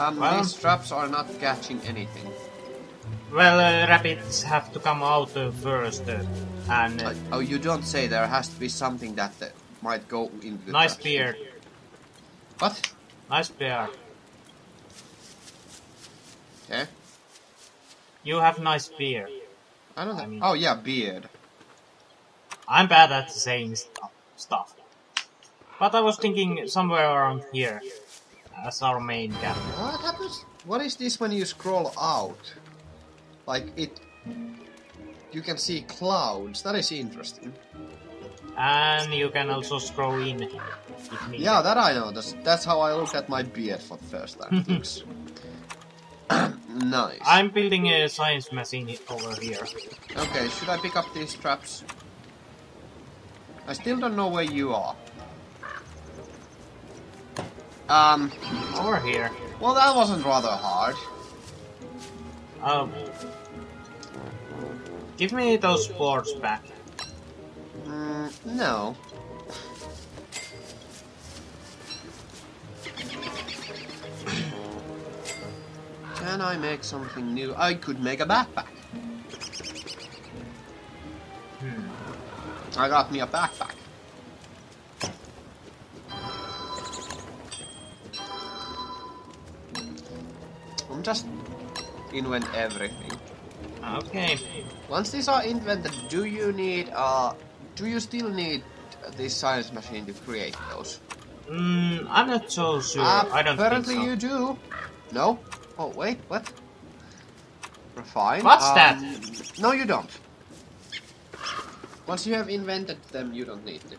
Um, Well- these traps are not catching anything. Well, uh, rabbits have to come out uh, first, uh, and uh, Uh, oh, you don't say. There has to be something that uh, might go into the nice traps. beard, What? nice beard. Okay. You have nice beard. I don't I know. mean- Oh yeah, beard. I'm bad at saying stu- stuff. But I was thinking somewhere around here as our main camp. What happens? What is this when you scroll out? Like it. You can see clouds. That is interesting. And you can also scroll in if. Yeah, that I know. That's, that's how I look at my beard for the first time. Looks nice. I'm building a science machine over here. Okay, should I pick up these traps? I still don't know where you are. Um, Over here. well, that wasn't rather hard. Um, give me those boards back. Mm, no. Can I make something new? I could make a backpack. Hmm. I got me a backpack. Just invent everything. Okay. Once these are invented, do you need uh do you still need this science machine to create those? Mm, I'm not so sure. Uh, I don't apparently think so. you do. No? Oh wait, what? Refine? What's um, that? No, you don't. Once you have invented them, you don't need to.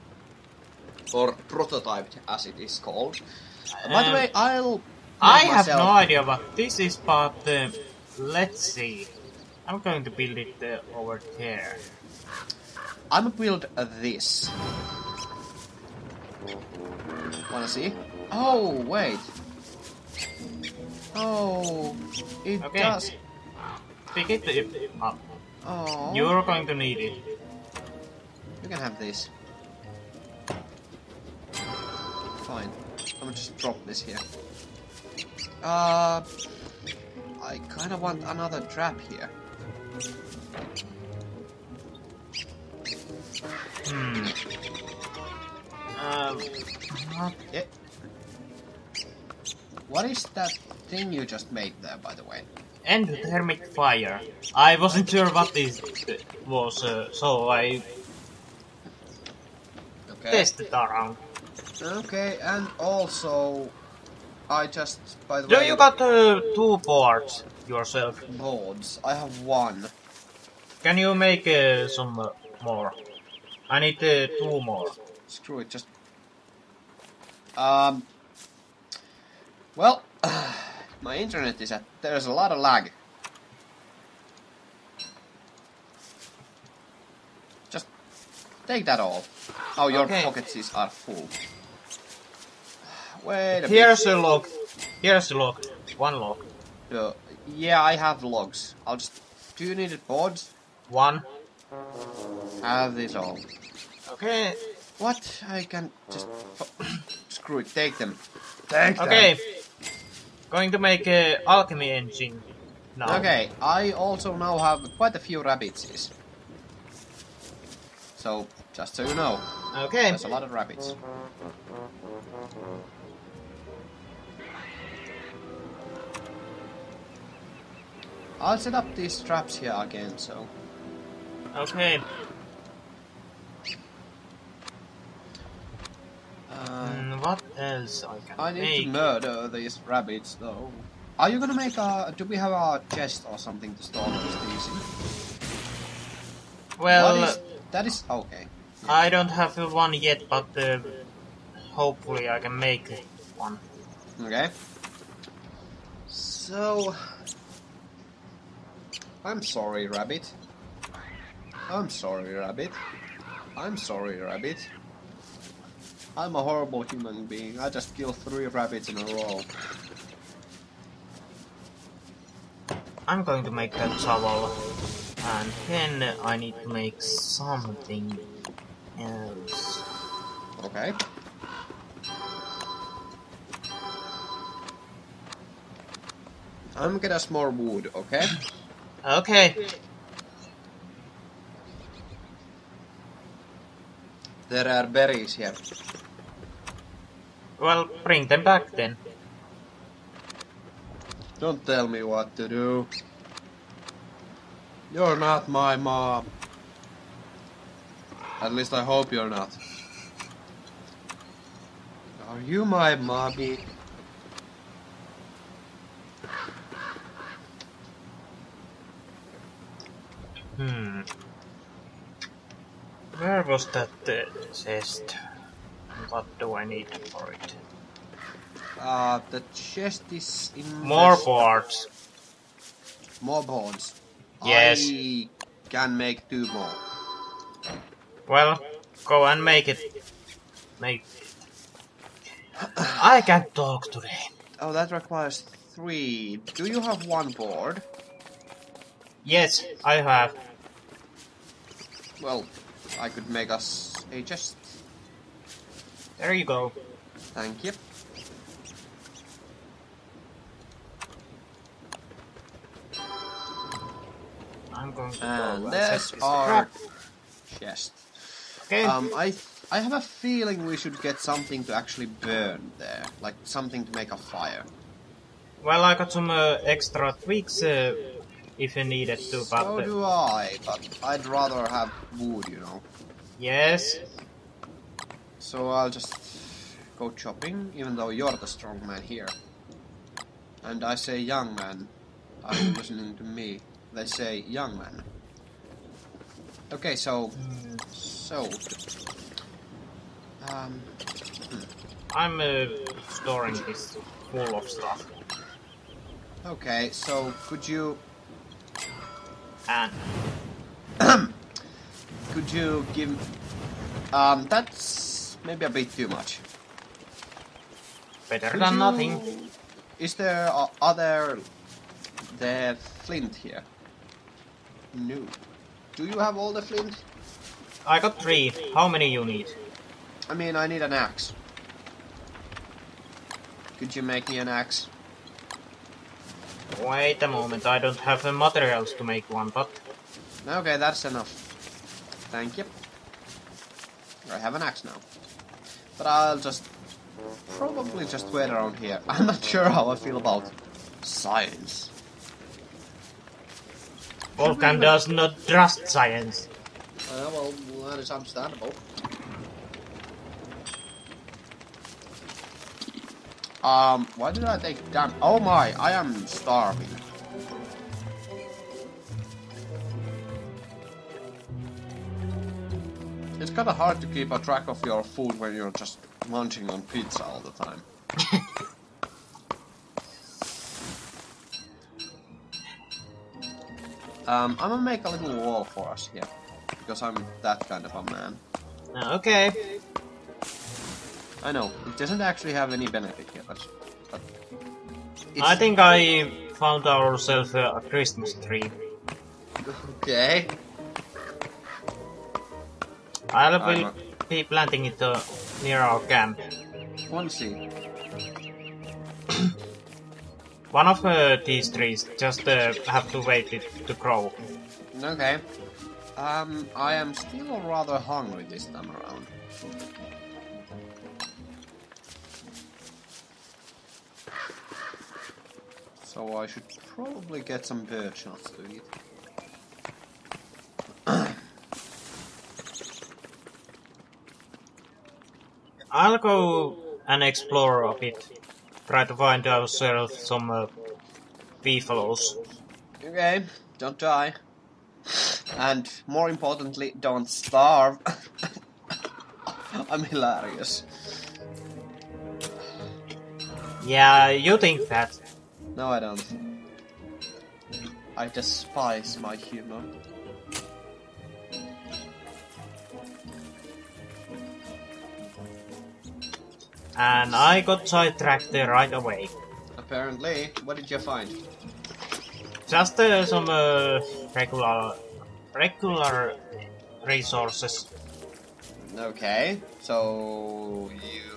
Or prototyped, as it is called. By the Um, way, I'll. I have no idea what this is, but uh, let's see. I'm going to build it uh, over there. I'm gonna build uh, this. Wanna see? Oh, wait. Oh, it Okay. does. Pick it uh, up. Oh, You're going to need it. you can have this. Fine. I'm gonna just drop this here. Uh, I kind of want another trap here. Hmm. Um, what? Yeah. What is that thing you just made there, by the way? Endothermic fire. I wasn't sure what this was, uh, so I Okay. tested around. Okay, and also, I just, by the Do way, you got uh, two boards yourself? boards. I have one. Can you make uh, some uh, more? I need uh, two more. Screw it, just. Um. Well, my internet is at. There's a lot of lag. Just take that off. Oh, your Okay. pockets are full. Wait a Here's a log. Here's a log. One log. bit. Uh, yeah, I have logs. I'll just. Do you need it boards? One. Have this all. Okay. What? I can just. Screw it, take them. Take them. Okay. Going to make a alchemy engine now. Okay, I also now have quite a few rabbits. So, just so you know, Okay. there's a lot of rabbits. I'll set up these traps here again, so. Okay. Uh, what else I can I need make? to murder these rabbits, though. Are you gonna make a. Do we have a chest or something to store those things in? well, is. That is. Okay. I don't have one yet, but uh, hopefully I can make one. Okay. So. I'm sorry, Rabbit. I'm sorry, Rabbit. I'm sorry, Rabbit. I'm a horrible human being. I just killed three rabbits in a row. I'm going to make that shovel, and then I need to make something else. Okay. I'm gonna get us more wood, okay? Okay. There are berries here. Well, bring them back then. Don't tell me what to do. You're not my mom. At least I hope you're not. Are you my mommy? Hmm. Where was that uh, chest? What do I need for it? Uh, the chest is in More boards. More boards. Yes. I can make two more. Well, go and make it. Make. I can't talk today. Oh, that requires three. Do you have one board? Yes, I have. Well, I could make us a chest. There you go. Thank you. I'm going to go And and there's our chest. Okay. Um, I I have a feeling we should get something to actually burn there, like something to make a fire. well, I got some uh, extra tweaks uh, if you needed to, but So do I, but I'd rather have wood, you know. yes, So I'll just go chopping, even though you're the strong man here. And I say young man. Are you listening to me? They say young man. Okay, so so um I'm uh, storing this full of stuff. okay, so could you And could you give um that's maybe a bit too much. better Could than you- nothing. Is there uh, other the flint here? No. Do you have all the flint? I got three. How many you need? I mean, I need an axe. Could you make me an axe? Wait a moment, I don't have the materials to make one, but Okay, that's enough. Thank you. I have an axe now. But I'll just probably just wait around here. I'm not sure how I feel about science. Volkan does not trust science. Uh, well, that is understandable. Um, why did I take damn? Oh my, I am starving. It's kind of hard to keep a track of your food when you're just munching on pizza all the time. um, I'm gonna make a little wall for us here because I'm that kind of a man. Okay. I know it doesn't actually have any benefit here, but, but I think I found ourselves a Christmas tree. okay. I I'm will a- be planting it uh, near our camp. One see. One of uh, these trees just uh, have to wait it to grow. Okay. Um, I am still rather hungry this time around. So I should probably get some bird shots to eat. I'll go and explore a bit. Try to find ourselves some uh, beefaloes. Okay, don't die. And more importantly, don't starve. I'm hilarious. Yeah, you think that. No, I don't. I despise my humor. And I got sidetracked right away. Apparently, what did you find? Just uh, some uh, regular, regular resources. Okay, so you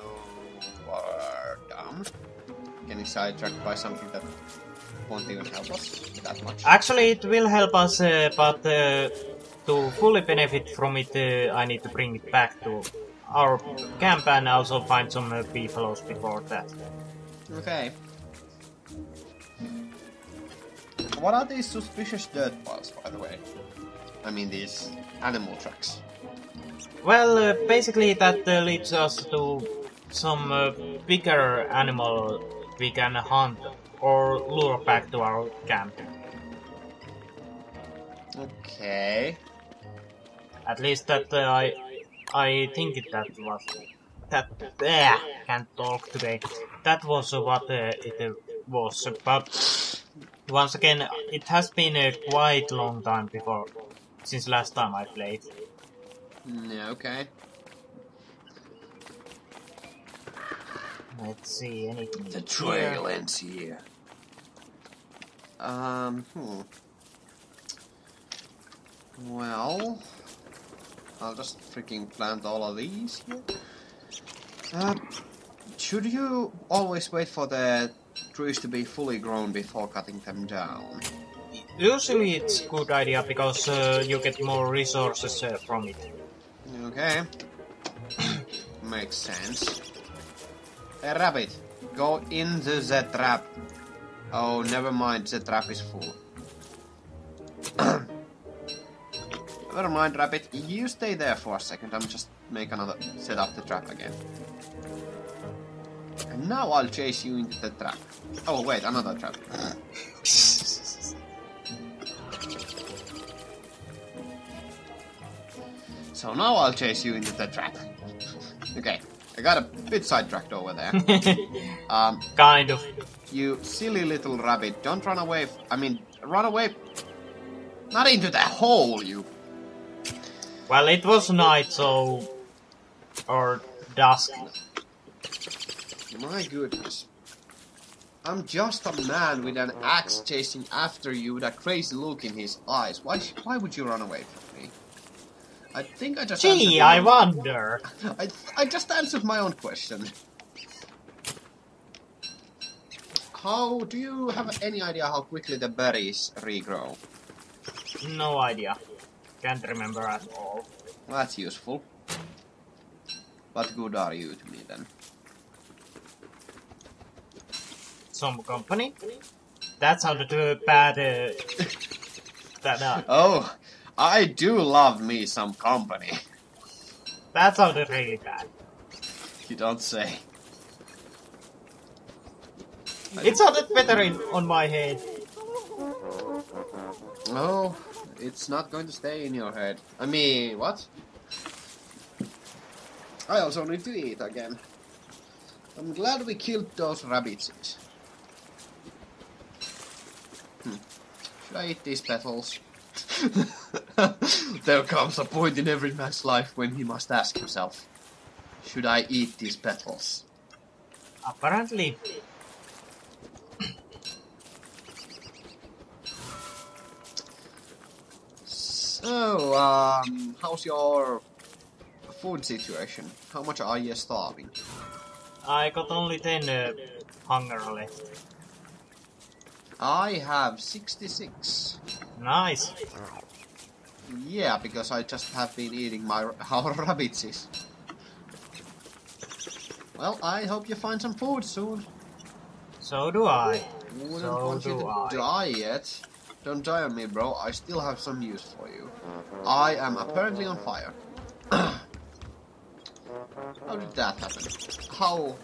Getting sidetracked by something that won't even help us that much. Actually, it will help us, uh, but uh, to fully benefit from it, uh, I need to bring it back to our camp and also find some uh, beefaloes before that. Okay. What are these suspicious dirt piles, by the way? I mean, these animal tracks. Well, uh, basically that uh, leads us to some uh, bigger animal we can hunt or lure back to our camp. Okay. At least that uh, I I think that was that uh, can't talk today. That was what uh, it was. But once again, it has been a quite long time before since last time I played. Mm, Yeah, okay. Let's see anything. The here? trail ends here. Um, hmm. Well, I'll just freaking plant all of these here. Uh, should you always wait for the trees to be fully grown before cutting them down? Usually it's a good idea because uh, you get more resources uh, from it. Okay. Makes sense. Hey, rabbit, go into the trap. Oh, never mind, the trap is full. never mind, rabbit. You stay there for a second. I'm just make another set up the trap again. And now I'll chase you into the trap. Oh wait, another trap. so now I'll chase you into the trap. Okay, I got a bit sidetracked over there. Um, kind of. you silly little rabbit, don't run away. I mean, run away. Not into the hole, you. Well, it was night, so or dusk. My goodness. I'm just a man with an axe chasing after you with a crazy look in his eyes. Why, why would you run away from me? I think I just. answered Gee, I wonder. I, I just answered my own question. How do you have any idea how quickly the berries regrow? No idea. Can't remember at all. That's useful. What good are you to me then? Some company. That sounded uh, bad. Uh, that uh, Oh, I do love me some company. that sounded really bad. You got. You don't say. It sounded better in, on my head. Oh, it's not going to stay in your head. I mean, what? I also need to eat again. I'm glad we killed those rabbits. Hmm. Should I eat these petals? there comes a point in every man's life when he must ask himself, should I eat these petals? Apparently, So, um, how's your food situation? How much are you starving? I got only 10 uh, hunger left. I have 66. Nice. Yeah, because I just have been eating my our rabbits. Well, I hope you find some food soon. So do I. Oh, wouldn't So want you to I. die yet. Don't die on me, bro. I still have some use for you. I am apparently on fire. How did that happen? How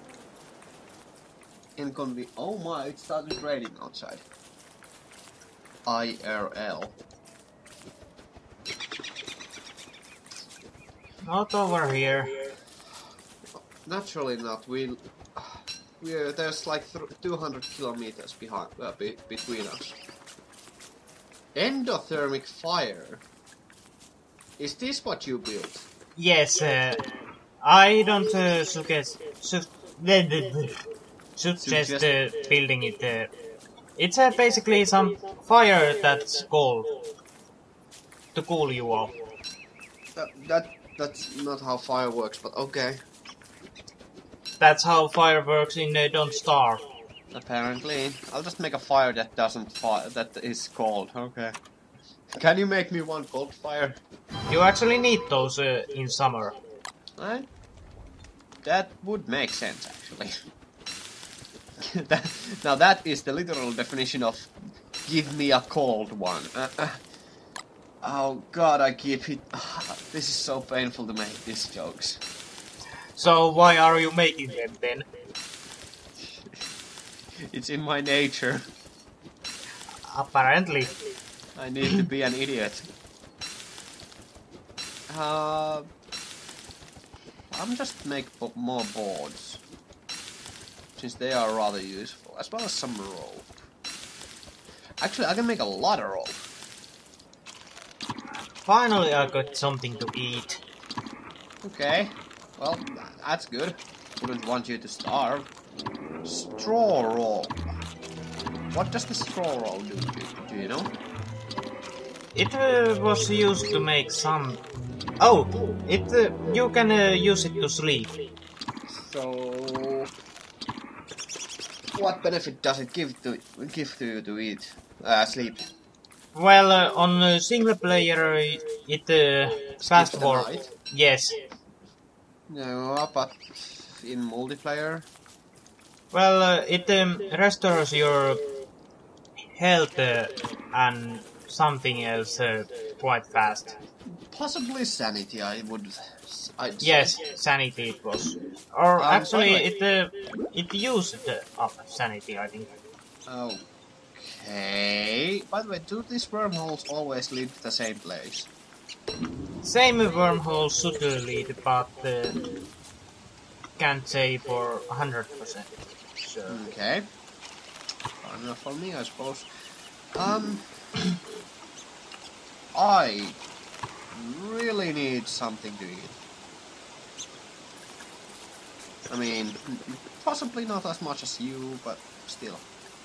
inconvenient? Oh my! It started raining outside. IRL. Not over here. Naturally not. We we're there's like th- 200 kilometers behind uh, be- between us. Endothermic fire. Is this what you built? Yes, uh, I don't uh, suggest su- suggest uh, building it. It's uh, basically some fire that's cold to cool you off. That, that that's not how fire works, but okay. That's how fire works in uh, Don't Starve. Apparently. I'll just make a fire that doesn't fire, that is cold. Okay. Can you make me one cold fire? You actually need those uh, in summer. Right? That would make sense, actually. that, now that is the literal definition of give me a cold one. Uh, uh. Oh god, I keep it. this is so painful to make these jokes. So why are you making them then? It's in my nature. Apparently. I need to be an idiot. Uh, I'm just make more boards. Since they are rather useful, as well as some rope. Actually, I can make a lot of rope. Finally I got something to eat. Okay, well, that's good. Wouldn't want you to starve. Straw roll. What does the straw roll do? Do you know? It uh, was used to make some... Oh, it uh, you can uh, use it to sleep. So, what benefit does it give to give to you to eat, uh, sleep? Well, uh, on uh, single player, it uh, fast the for yes. No, but in multiplayer, Well, uh, it um, restores your health uh, and something else uh, quite fast. possibly sanity. I would. I'd say. Yes, sanity it was. Or Um, actually, the way- it uh, it used uh, up sanity, I think. Okay. By the way, do these wormholes always lead to the same place? Same wormhole should lead, but uh, can't say for 100%. So, Okay. Fine enough for me, I suppose. Um, I really need something to eat. I mean, possibly not as much as you, but still.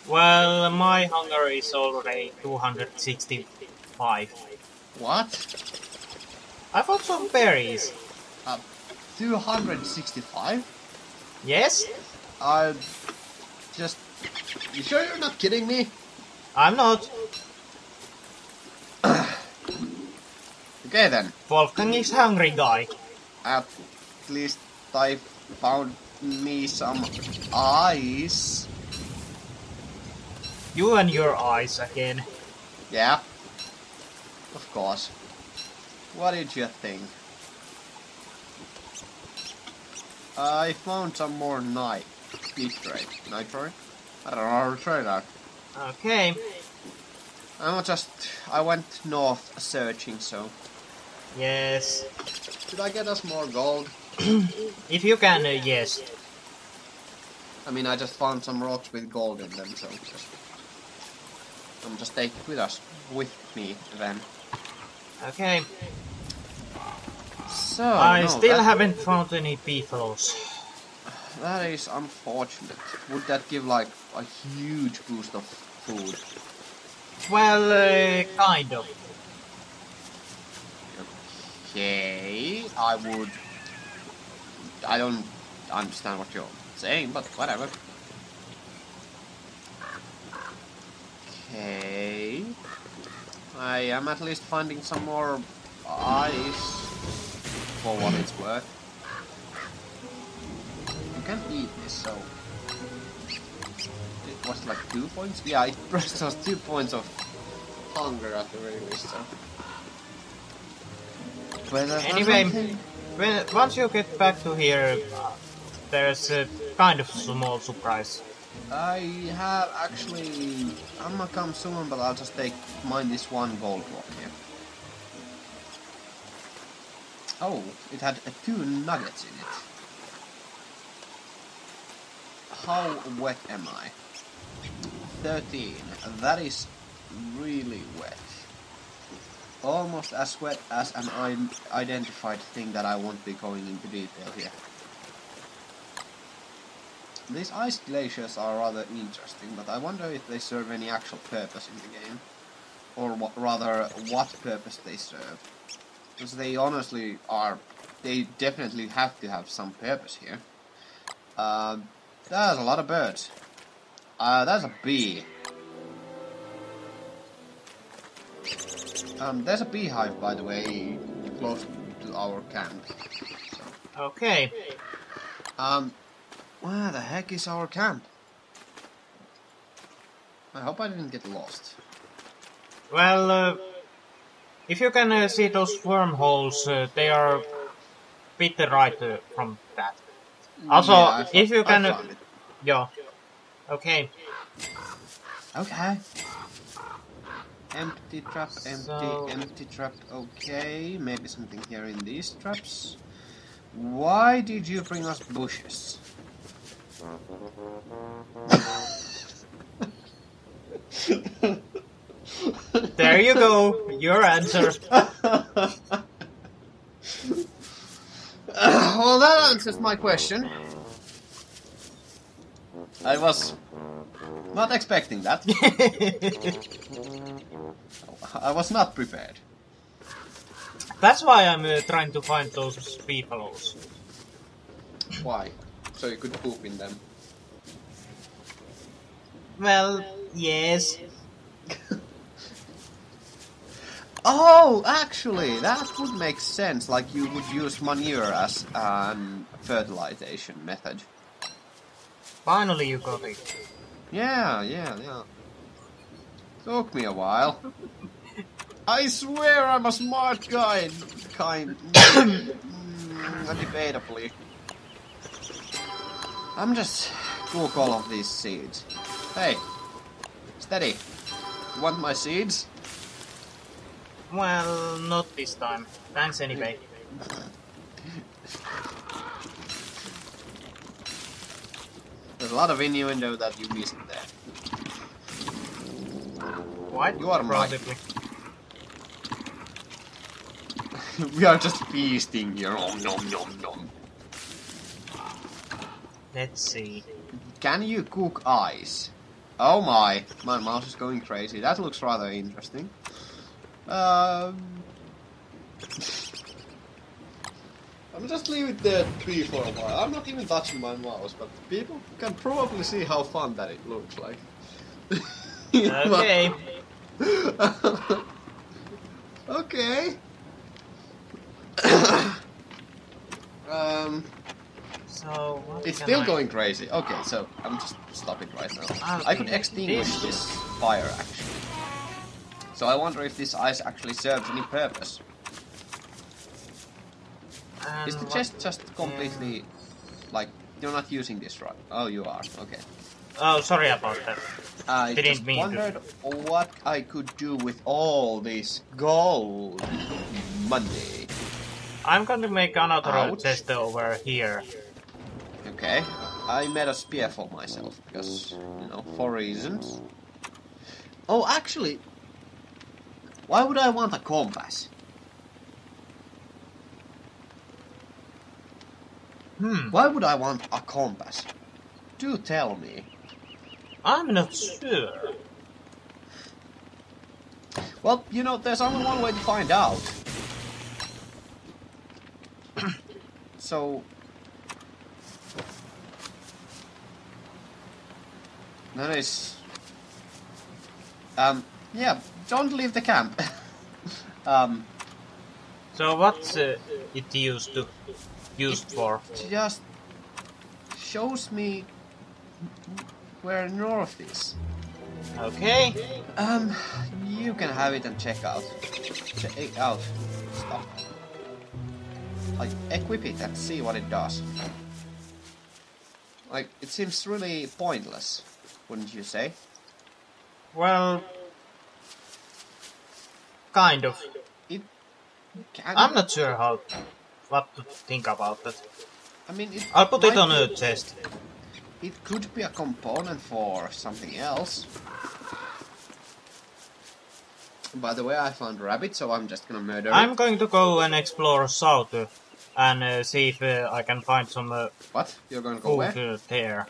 well, my hunger is already 265. What? I found some berries. Uh, 265? Yes? I just. You sure you're not kidding me? I'm not. Okay then. Wolfgang is hungry guy. At least I found me some ice. You and your eyes again. Yeah. Of course. What did you think? I found some more night nitrate. Nitrate? I don't know how to say that. Okay. I'm just I went north searching so Yes. did I get us more gold? If you can, uh, yes. I mean I just found some rocks with gold in them so just I'm just take it with us with me then. Okay. So I no, still haven't found any beefaloes. That is unfortunate. Would that give like a huge boost of food? Well, uh, kind of. Okay, I would. I don't understand what you're saying, but whatever. Okay. I am at least finding some more ice for what it's worth. You can eat this, so. It was like two points? Yeah, it restores two points of hunger at the very least, so. But that's not Anyway, something- When, once you get back to here, there's a kind of small surprise. I have actually. I'm gonna come soon, but I'll just take mine this one gold block here. Oh, it had uh, two nuggets in it. How wet am I? 13. That is really wet. Almost as wet as an identified thing that I won't be going into detail here. These ice glaciers are rather interesting, but I wonder if they serve any actual purpose in the game. Or rather, what purpose they serve. Because they honestly are, they definitely have to have some purpose here. Um, there's a lot of birds. Uh, there's a bee. Um, there's a beehive, by the way, close to our camp. Okay. Um, where the heck is our camp? I hope I didn't get lost. Well, uh, if you can uh, see those wormholes, uh, they are bit right uh, from that. Also, Yeah, if you can, uh. Yeah. Okay. Okay. Empty trap, empty, So- empty trap, okay. Maybe something here in these traps. Why did you bring us bushes? There you go. Your answer. well, that answers my question. I was not expecting that. I was not prepared. That's why I'm uh, trying to find those beefaloes. Why? So you could poop in them. Well, yes. Oh, actually, that would make sense. Like you would use manure as an fertilization method. Finally you got it. Yeah, yeah, yeah. Took me a while. I swear I'm a smart guy. Kind. mm, debatably. I'm just cook all of these seeds. Hey, steady. You want my seeds? Well, not this time. Thanks anyway. There's a lot of innuendo that you missed there. What? You are right. We are just feasting here. Nom nom nom nom. Let's see. Can you cook ice? Oh my, my mouse is going crazy. That looks rather interesting. Um, I'm just leave it there be for a while. I'm not even touching my mouse, but people can probably see how fun that it looks like. Okay. okay. um, So it's still I- going crazy. Okay, so I'm just stopping right now. I'll I could extinguish this. this fire actually. So I wonder if this ice actually serves any purpose. And Is the chest just completely like you're not using this right? Oh, you are. Okay. Oh, sorry about that. I Didn't just mean to. wondered what I could do with all this gold money. I'm going to make another Ouch. test over here. Okay, I made a spear for myself because you know for reasons. Oh, actually, why would I want a compass? Hmm. Why would I want a compass? Do tell me. I'm not sure. Well, you know, there's only one way to find out. so. That is. Um, yeah, don't leave the camp. um, So what's uh, it used to used for? just shows me where north is. Okay. Um, you can have it and check out. Check it out stuff. Like, equip it and see what it does. Like, it seems really pointless, wouldn't you say? Well, kind of. It can. I'm not sure how what to think about that. I mean, I'll put it on a chest. It could be a component for something else. By the way, I found rabbit, so I'm just gonna murder I'm it. going to go and explore south uh, and uh, see if uh, I can find some uh, What? You're gonna go food where? uh, there.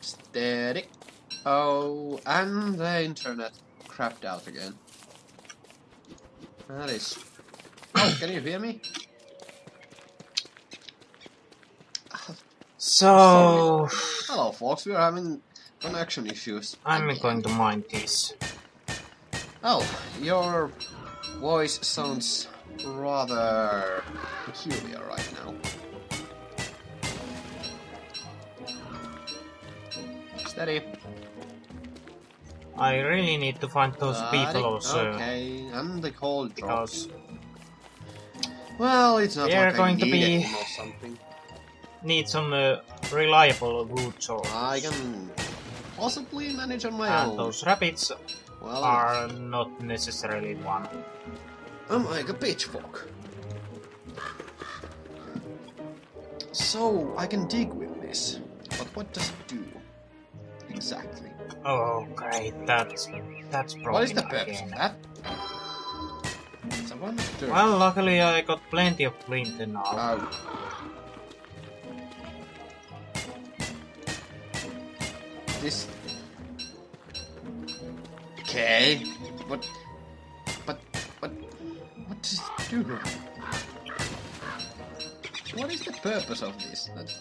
Steady. Oh, and the internet crapped out again. That is. Oh, can you hear me? So Hello, folks. We are having connection issues. I'm going to mind this. Oh, your voice sounds rather peculiar right now. Steady. I really need to find those Steady. people also. Okay, and the cold. Because Well, it's not are like going I to need be- or something. need some uh, reliable wood source. I can possibly manage on my and own. those rabbits well, are not necessarily one. I'm like a pitchfork. So, I can dig with this. But what does it do? Exactly. Oh great, that's that's broken What is the purpose again. of that? It's a wonder. Well, luckily I got plenty of flint now. Oh. This. Okay. But. But. But. What does it do? What is the purpose of this? That's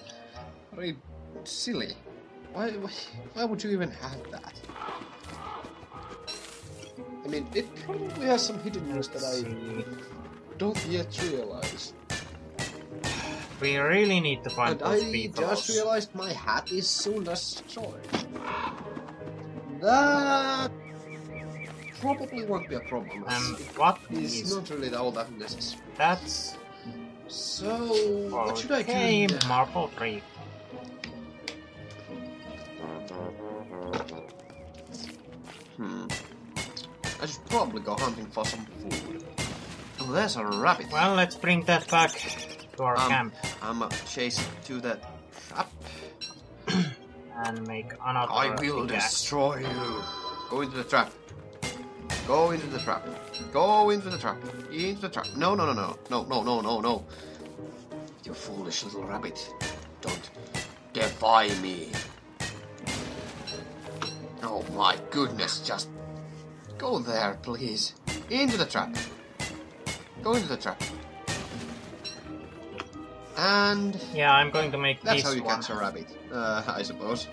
very silly. Why, why, why would you even have that? I mean, it probably has some hidden use that I don't yet realize. We really need to find And those I people. just realized my hat is soon destroyed. That probably won't be a problem. it what is is not really all that necessary. that's So, what should I okay, do? now? marble tree. Hmm. I should probably go hunting for some food. Oh, there's a rabbit. Well, let's bring that back to our Um, camp I'm uh, chasing to the trap. and make another I will pickaxe. destroy you. Go into the trap. Go into the trap. Go into the trap. Into the trap. No, no, no, no. No, no, no, no, no. You foolish little rabbit. Don't defy me. Oh my goodness, just go there, please. Into the trap. Go into the trap. And Yeah, I'm going to make that's this how you one. catch a rabbit, uh, I suppose.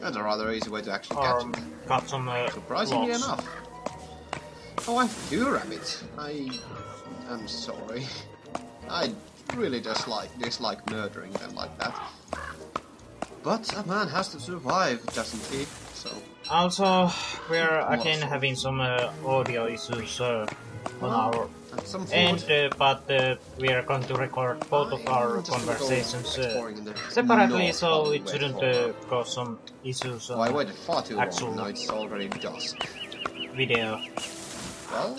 That's a rather easy way to actually catch Or it. cut some uh, Surprisingly logs. enough. Oh, I do rabbits. I am sorry. I really just like dislike murdering them like that. But a man has to survive, doesn't he? So Also, we're again having some uh, audio issues uh, on our and some food. end, uh, but uh, we are going to record both of our am just gonna go conversations uh, exploring in the separately, so it shouldn't uh, cause some issues Oh, I on waited far too actual- long. Now it's already dusk. video. Well,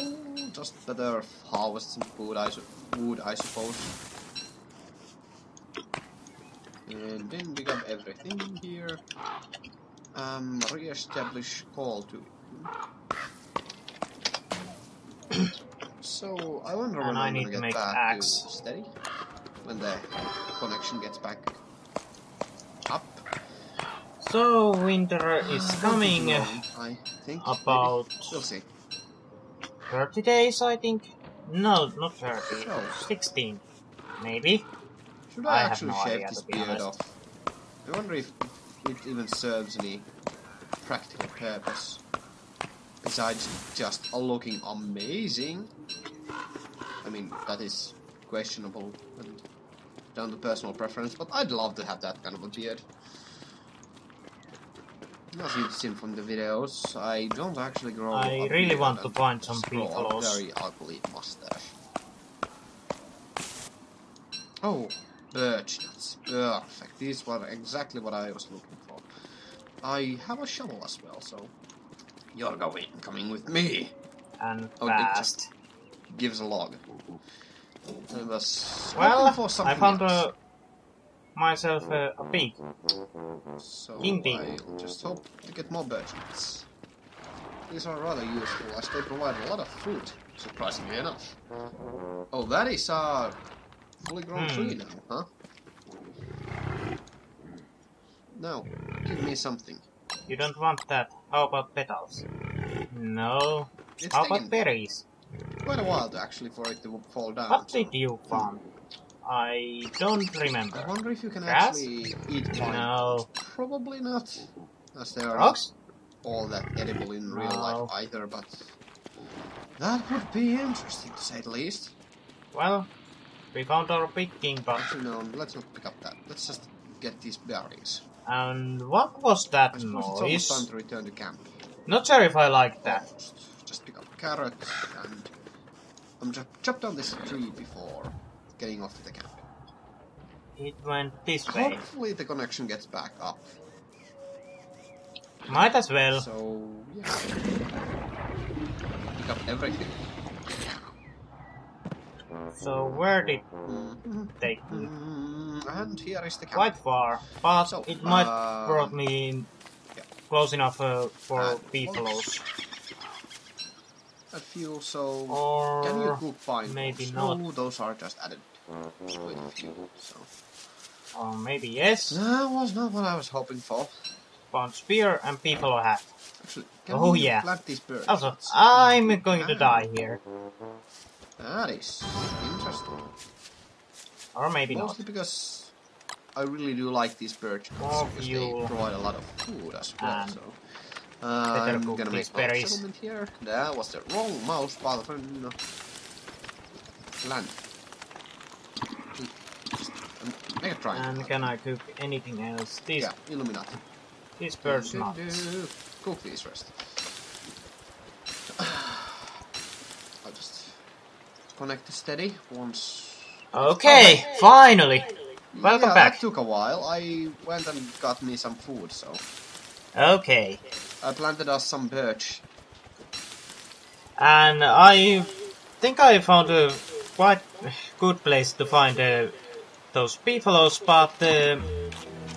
just better harvest some food, I wood, I suppose. And then dig up everything here. Um, re-establish call to. so I wonder when I I'm need to get make back axe. to steady when the connection gets back up. So winter is coming. I think. about- Maybe. We'll see. 30 days, I think. No, not 30. So. 16, maybe. Should I I, actually no shave idea, this be beard honest. off? I wonder if it even serves any practical purpose. Besides just looking amazing. I mean, that is questionable and down to personal preference, but I'd love to have that kind of a beard. As you've seen from the videos, I don't actually grow I a really want to find some just grow a beetles. very ugly mustache. Oh, birch nuts. Perfect. These were exactly what I was looking for. I have a shovel as well, so you're going coming with me. And Oh, fast. just gives a log. I was Well, I found uh, myself uh, a pig. So Indeed. I just hope to get more birch nuts. These are rather useful as they provide a lot of food, surprisingly enough. Oh, that is a fully grown Hmm. tree now, huh? Now, give me something. You don't want that. How about petals? No. It's How about berries? quite a while to actually for it to fall down. What so- did you find? I don't remember. I wonder if you can Grass? actually eat pine. No. Probably not, as they are Rocks? not all that edible in real No. life either. But that would be interesting to say the least. Well, we found our picking, Actually, no, let's not pick up that. Let's just get these berries. and what was that I suppose it's time noise? to return to camp. Not sure if I like that. Almost. Just pick up carrots and I'm just chop down this tree before getting off to the camp. It went this way. Hopefully the connection gets back up. Might as well. So yeah. Pick up everything. So where did they go? Mm, and here is the camp. Quite far, but So, it might uh, brought me in yeah. close enough uh, for Uh, beefaloes. A few, so Or can you cook pine? maybe not. No, those are just added with a few. So or maybe yes. that was not what I was hoping for. Found spear and beefalo hat. Actually, Oh, yeah. plant these birds? Also, I'm going to die here. That is interesting. Or maybe not. Mostly because I really do like these birch More nuts because they provide a lot of food as well. And so uh, I'm gonna make berries. settlement here. That was the wrong mouse button. Land. Make a try. And can I cook anything else? These, Yeah, Illuminati. these birds Do, not. do. Cook these first. I'll just connect the steady once. Okay, finally. Welcome yeah, back. That took a while. I went and got me some food, so Okay. I planted us some birch. And I think I found a quite good place to find uh, those beefaloes, but uh,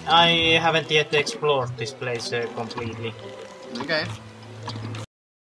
I haven't yet explored this place uh, completely. Okay.